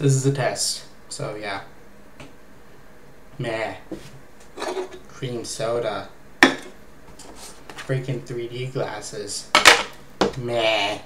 This is a test. So yeah. Meh. Cream soda. Freaking 3D glasses. Meh.